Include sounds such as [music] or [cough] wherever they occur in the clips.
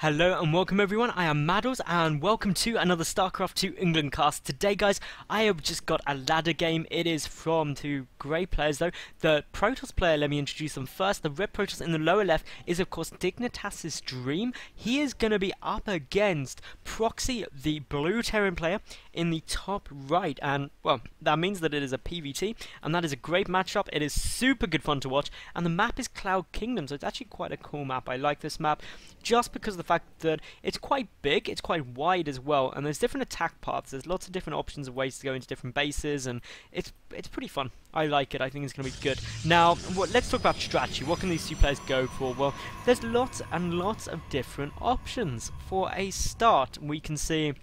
Hello and welcome everyone, I am Madals and welcome to another StarCraft 2 England cast. Today guys, I have just got a ladder game. It is from two great players though. The Protoss player, let me introduce them first. The red Protoss in the lower left is of course Dignitas's Dream. He is going to be up against Proxy, the blue Terran player, in the top right. And well, that means that it is a PVT and that is a great matchup. It is super good fun to watch and the map is Cloud Kingdom, so it's actually quite a cool map. I like this map just because the fact that it's quite big, it's quite wide as well, and there's different attack paths. There's lots of different options of ways to go into different bases, and it's it's pretty fun. I like it. I think it's going to be good. Now, what, let's talk about strategy. What can these two players go for? Well, there's lots and lots of different options. For a start, we can see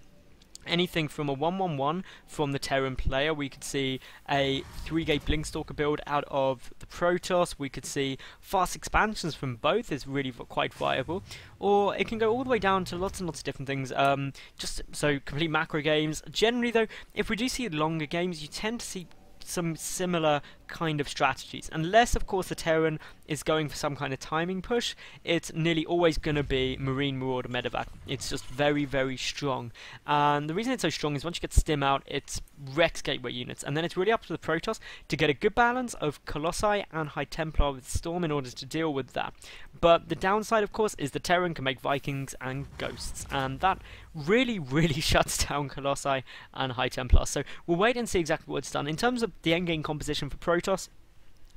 anything from a 1-1-1 from the Terran player. We could see a 3-gate Blinkstalker build out of the Protoss. We could see fast expansions from both is really quite viable. Or it can go all the way down to lots and lots of different things. Um, just so complete macro games. Generally though, if we do see longer games, you tend to see some similar kind of strategies. Unless, of course, the Terran is going for some kind of timing push, it's nearly always going to be Marine Marauder Medevac. It's just very, very strong. And the reason it's so strong is once you get Stim out, it's wrecks Gateway units. And then it's really up to the Protoss to get a good balance of Colossi and High Templar with Storm in order to deal with that. But the downside, of course, is the Terran can make Vikings and Ghosts. And that really, really [laughs] shuts down Colossi and High Templar. So we'll wait and see exactly what's done. In terms of the endgame composition for Protoss,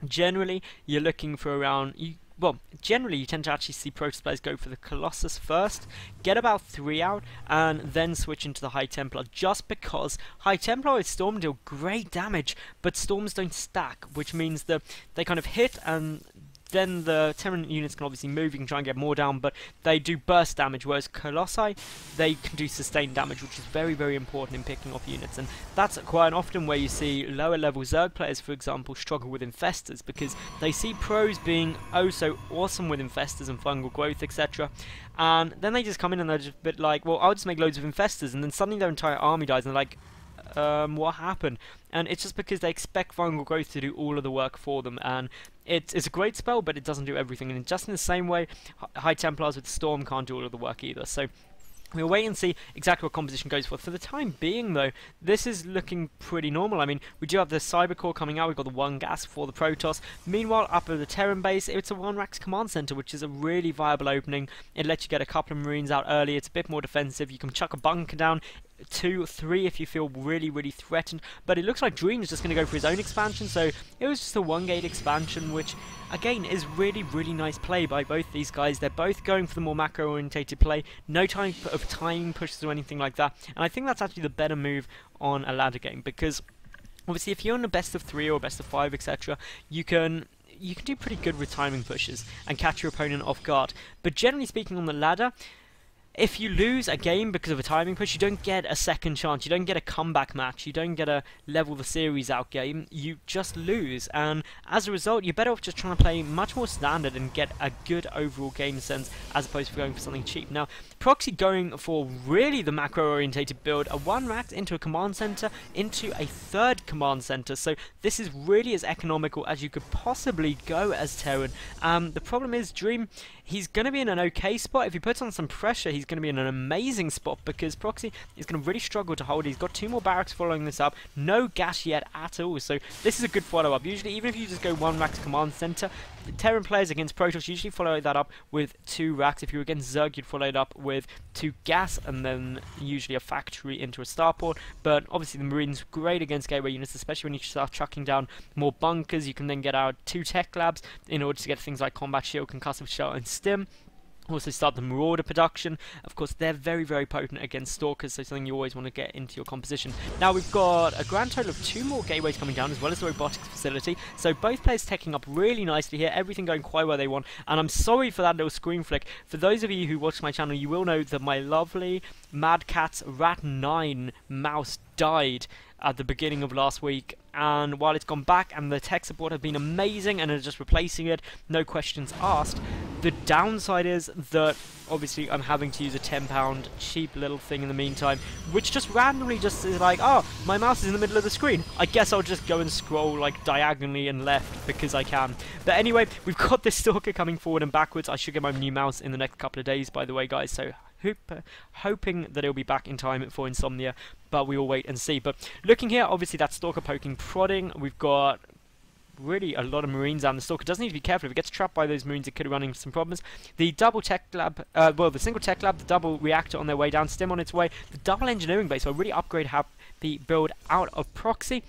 generally you're looking for around... You, well, generally you tend to actually see Protoss players go for the Colossus first, get about three out, and then switch into the High Templar, just because High Templar with Storm deal great damage, but Storms don't stack, which means that they kind of hit and then the Terran units can obviously move, you can try and get more down, but they do burst damage, whereas Colossi, they can do sustained damage, which is very, very important in picking off units, and that's quite often where you see lower level Zerg players, for example, struggle with Infestors, because they see pros being oh so awesome with Infestors and fungal growth, etc., and then they just come in and they're just a bit like, well, I'll just make loads of Infestors, and then suddenly their entire army dies, and they're like, um, what happened? And it's just because they expect fungal growth to do all of the work for them, and it's, it's a great spell, but it doesn't do everything. And just in the same way, High Templars with Storm can't do all of the work either. So We'll wait and see exactly what composition goes for. For the time being, though, this is looking pretty normal. I mean, we do have the Cyber Core coming out. We've got the one gas for the Protoss. Meanwhile, up at the Terran base, it's a one racks command center, which is a really viable opening. It lets you get a couple of Marines out early. It's a bit more defensive. You can chuck a bunker down two, three if you feel really, really threatened. But it looks like Dream is just going to go for his own expansion, so it was just a one-gate expansion, which, again, is really, really nice play by both these guys. They're both going for the more macro-orientated play, no type of time pushes or anything like that, and I think that's actually the better move on a ladder game, because obviously if you're in a best of three or best of five, etc., you can you can do pretty good with timing pushes and catch your opponent off guard. But generally speaking on the ladder, if you lose a game because of a timing push, you don't get a second chance. You don't get a comeback match. You don't get a level the series out game. You just lose. And as a result, you're better off just trying to play much more standard and get a good overall game sense as opposed to going for something cheap. Now, Proxy going for really the macro-orientated build, a one rack into a command center, into a third command center. So this is really as economical as you could possibly go as Terran. Um, the problem is Dream, he's going to be in an okay spot. If he puts on some pressure, he's going to be in an amazing spot because Proxy is going to really struggle to hold. He's got two more barracks following this up. No gas yet at all. So this is a good follow-up. Usually, even if you just go one to command center, Terran players against Protoss usually follow that up with two racks. If you were against Zerg, you'd follow it up with two gas and then usually a factory into a starport. But obviously the Marines great against gateway units, especially when you start chucking down more bunkers. You can then get out two tech labs in order to get things like combat shield, concussive shell, and stim also start the Marauder production. Of course, they're very, very potent against Stalkers, so something you always want to get into your composition. Now, we've got a grand total of two more gateways coming down, as well as the robotics facility. So both players taking up really nicely here, everything going quite where they want. And I'm sorry for that little screen flick. For those of you who watch my channel, you will know that my lovely Mad Catz Rat 9 mouse died at the beginning of last week and while it's gone back and the tech support have been amazing and are just replacing it, no questions asked, the downside is that obviously I'm having to use a £10 cheap little thing in the meantime, which just randomly just is like, oh, my mouse is in the middle of the screen. I guess I'll just go and scroll like diagonally and left because I can. But anyway, we've got this Stalker coming forward and backwards. I should get my new mouse in the next couple of days, by the way, guys, so hope, hoping that it'll be back in time for Insomnia, but we will wait and see. But looking here, obviously that Stalker poking, prodding, we've got really a lot of marines down the stalker doesn't need to be careful if it gets trapped by those marines it could run into some problems the double tech lab uh, well the single tech lab the double reactor on their way down Stim on its way the double engineering base will really upgrade the build out of proxy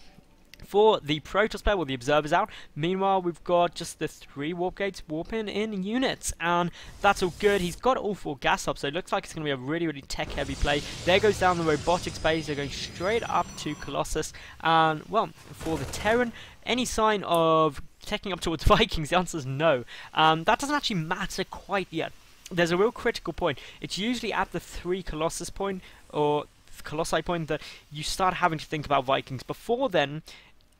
for the Protoss player, well, the Observer's out. Meanwhile, we've got just the three Warp Gates warping in units, and that's all good. He's got all four gas up, so it looks like it's going to be a really, really tech-heavy play. There goes down the robotics base. They're going straight up to Colossus, and, well, for the Terran, any sign of taking up towards [laughs] Vikings? The answer is no. Um, that doesn't actually matter quite yet. There's a real critical point. It's usually at the three Colossus point, or Colossi point, that you start having to think about Vikings. Before then,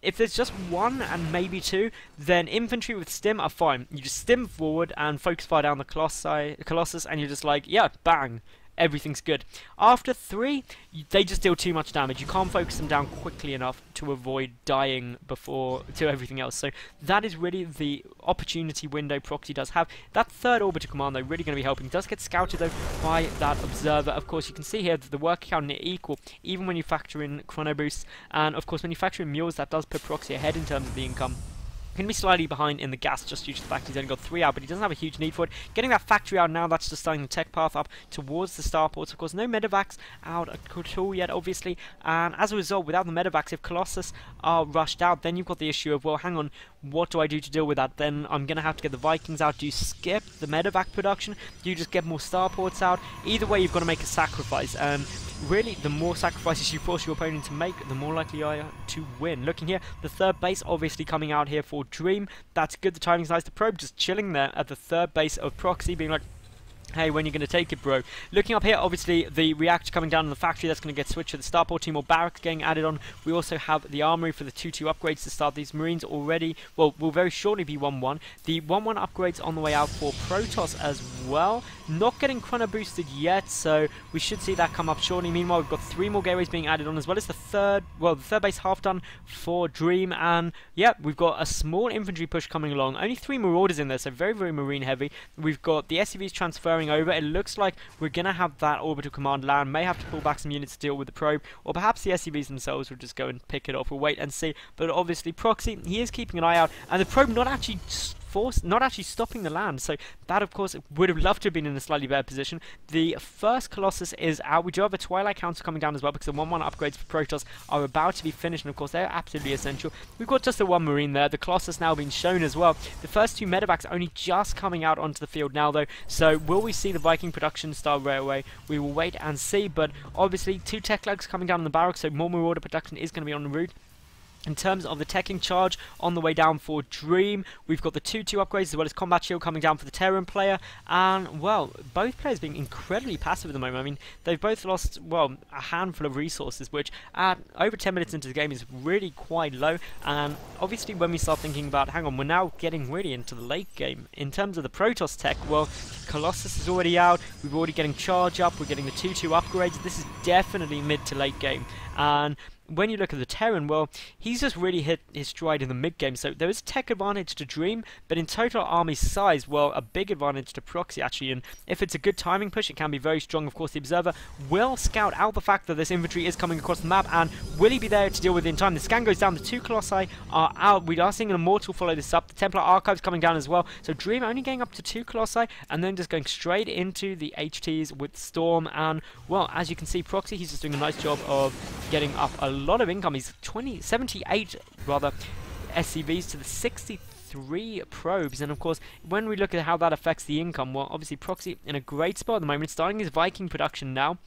if there's just one and maybe two, then infantry with stim are fine. You just stim forward and focus fire down the Colossi, Colossus, and you're just like, yeah, bang, everything's good. After three, they just deal too much damage. You can't focus them down quickly enough to avoid dying before to everything else. So that is really the opportunity window Proxy does have. That third orbital command though really going to be helping. Does get scouted though by that observer. Of course you can see here that the work count near equal even when you factor in chrono boosts and of course when you factor in mules that does put Proxy ahead in terms of the income going to be slightly behind in the gas just due to the fact he's only got three out, but he doesn't have a huge need for it. Getting that factory out now, that's just starting the tech path up towards the starports. Of course, no medevacs out at all yet, obviously, and as a result, without the medevacs, if Colossus are rushed out, then you've got the issue of, well, hang on, what do I do to deal with that? Then I'm going to have to get the Vikings out. Do you skip the medevac production? Do you just get more starports out? Either way, you've got to make a sacrifice, and really, the more sacrifices you force your opponent to make, the more likely you are to win. Looking here, the third base obviously coming out here for Dream. That's good. The timing's nice. The probe just chilling there at the third base of Proxy, being like, Hey, when you're going to take it, bro. Looking up here, obviously, the reactor coming down in the factory, that's going to get switched to the starport team or barracks getting added on. We also have the armory for the 2-2 upgrades to start these marines already. Well, will very shortly be 1-1. The 1-1 upgrades on the way out for Protoss as well. Not getting chrono boosted yet, so we should see that come up shortly. Meanwhile, we've got three more gateways being added on, as well as the third, well, the third base half done for Dream. And, yeah, we've got a small infantry push coming along. Only three marauders in there, so very, very marine heavy. We've got the SCVs transferring over. It looks like we're going to have that orbital command land. May have to pull back some units to deal with the probe, or perhaps the SCVs themselves will just go and pick it off. We'll wait and see. But obviously, Proxy, he is keeping an eye out, and the probe not actually force, not actually stopping the land. So that, of course, would have loved to have been in a slightly better position. The first Colossus is out. We do have a Twilight Council coming down as well because the 1-1 upgrades for Protoss are about to be finished, and of course they're absolutely essential. We've got just the one Marine there. The Colossus now being shown as well. The first two medevacs only just coming out onto the field now, though. So will we see the Viking production right away? We will wait and see, but obviously two tech labs coming down in the barracks, so more Marauder production is going to be on the route. In terms of the teching charge on the way down for Dream, we've got the 2-2 upgrades as well as Combat Shield coming down for the Terran player. And, well, both players being incredibly passive at the moment. I mean, they've both lost, well, a handful of resources, which at over 10 minutes into the game is really quite low. And obviously when we start thinking about, hang on, we're now getting really into the late game. In terms of the Protoss tech, well, Colossus is already out. We're already getting charge up. We're getting the 2-2 upgrades. This is definitely mid to late game. And when you look at the Terran, well, he's just really hit his stride in the mid game. So there is tech advantage to Dream, but in total army size, well, a big advantage to Proxy actually. And if it's a good timing push, it can be very strong. Of course, the Observer will scout out the fact that this infantry is coming across the map, and will he be there to deal with in time? The scan goes down. The two Colossi are out. We are seeing an Immortal follow this up. The Templar Archives coming down as well. So Dream only getting up to two Colossi, and then just going straight into the HTs with Storm. And well, as you can see, Proxy he's just doing a nice job of getting up a lot of income. He's 20, 78 rather SCVs to the 63 probes. And of course, when we look at how that affects the income, well, obviously Proxy in a great spot at the moment, starting his Viking production now.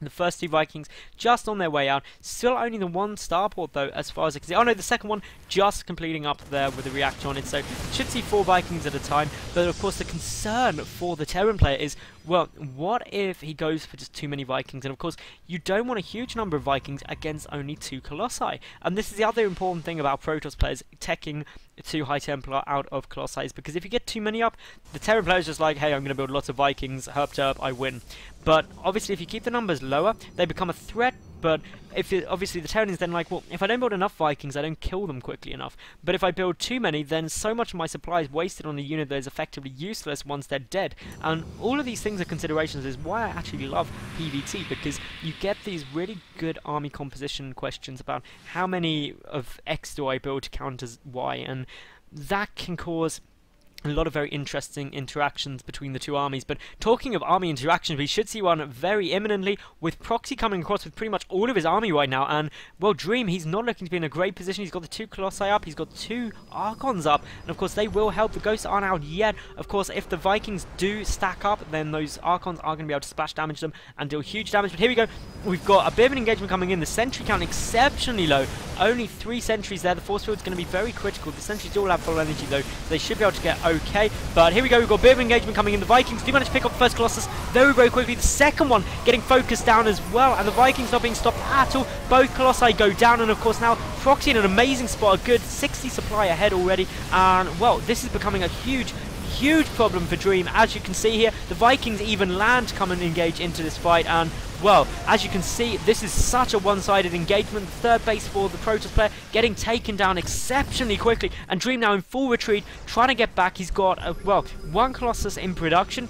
The first two Vikings just on their way out. Still only the one starport though, as far as I can see. Oh no, the second one just completing up there with the reactor on it. So should see four Vikings at a time. But of course the concern for the Terran player is, well, what if he goes for just too many Vikings? And of course, you don't want a huge number of Vikings against only two Colossi. And this is the other important thing about Protoss players taking two High Templar out of Colossi because if you get too many up, the Terran player is just like, hey, I'm going to build lots of Vikings, herp terp, I win. But obviously, if you keep the numbers lower, they become a threat. But if it, obviously the Terrans then like, well, if I don't build enough Vikings, I don't kill them quickly enough. But if I build too many, then so much of my supply is wasted on a unit that is effectively useless once they're dead. And all of these things are considerations is why I actually love PVT because you get these really good army composition questions about how many of X do I build to counter Y, and that can cause a lot of very interesting interactions between the two armies. But talking of army interactions, we should see one very imminently with Proxy coming across with pretty much all of his army right now. And, well, Dream, he's not looking to be in a great position. He's got the two Colossi up, he's got two Archons up. And, of course, they will help. The Ghosts aren't out yet. Of course, if the Vikings do stack up, then those Archons are going to be able to splash damage them and deal huge damage. But here we go. We've got a bit of an engagement coming in. The sentry count exceptionally low. Only three sentries there. The force field is going to be very critical. The sentries all have full energy, though. So they should be able to get okay. But here we go, we've got a bit of engagement coming in. The Vikings do manage to pick up the first Colossus very, very quickly. The second one getting focused down as well. And the Vikings not being stopped at all. Both Colossi go down. And of course now Proxy in an amazing spot. A good 60 supply ahead already. And well, this is becoming a huge huge problem for Dream. As you can see here, the Vikings even land to come and engage into this fight. And, well, as you can see, this is such a one-sided engagement. The Third base for the Protoss player getting taken down exceptionally quickly. And Dream now in full retreat, trying to get back. He's got, uh, well, one Colossus in production,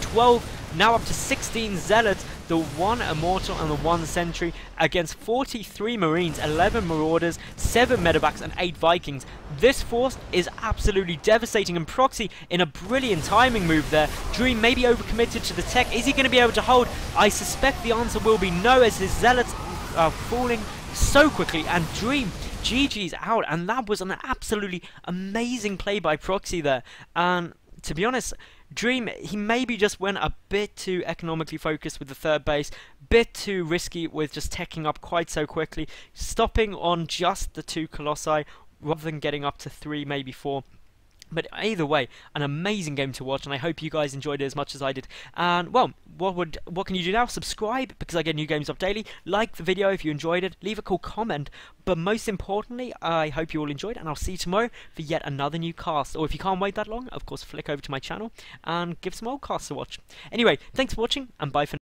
12 now up to 16 Zealots, the 1 Immortal and the 1 Sentry against 43 Marines, 11 Marauders, 7 Medevacs and 8 Vikings. This force is absolutely devastating and Proxy in a brilliant timing move there. Dream may be overcommitted to the tech. Is he going to be able to hold? I suspect the answer will be no as his Zealots are falling so quickly and Dream GG's out and that was an absolutely amazing play by Proxy there and to be honest Dream, he maybe just went a bit too economically focused with the third base, bit too risky with just teching up quite so quickly, stopping on just the two Colossi rather than getting up to three, maybe four. But either way, an amazing game to watch, and I hope you guys enjoyed it as much as I did. And well, what would what can you do now? Subscribe because I get new games up daily. Like the video if you enjoyed it. Leave a cool comment. But most importantly, I hope you all enjoyed, and I'll see you tomorrow for yet another new cast. Or if you can't wait that long, of course, flick over to my channel and give some old casts to watch. Anyway, thanks for watching, and bye for now.